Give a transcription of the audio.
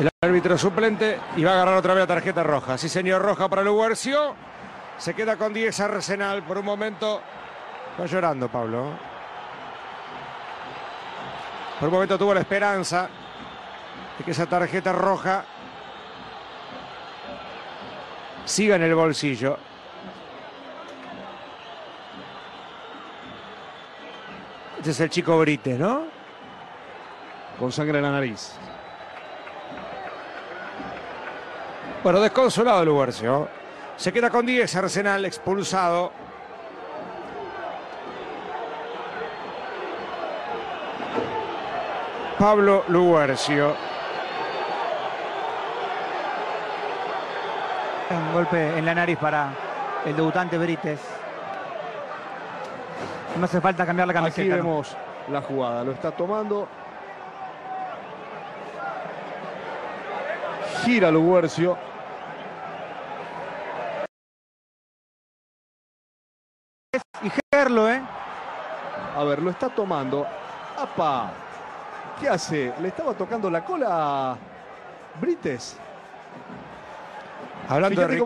El árbitro suplente y va a agarrar otra vez la tarjeta roja. Sí, señor, roja para Luguercio. Se queda con 10 Arsenal por un momento. Va llorando, Pablo. Por un momento tuvo la esperanza de que esa tarjeta roja siga en el bolsillo. Este es el chico Brites, ¿no? Con sangre en la nariz. Bueno, desconsolado Luguercio. Se queda con 10, Arsenal expulsado. Pablo Luguercio. Un golpe en la nariz para el debutante Brites. No hace falta cambiar la Aquí camiseta. ¿no? vemos la jugada. Lo está tomando. Gira Luguercio. Y Gerlo, ¿eh? A ver, lo está tomando. ¡Apa! ¿Qué hace? ¿Le estaba tocando la cola a Brites? Hablando Fíjate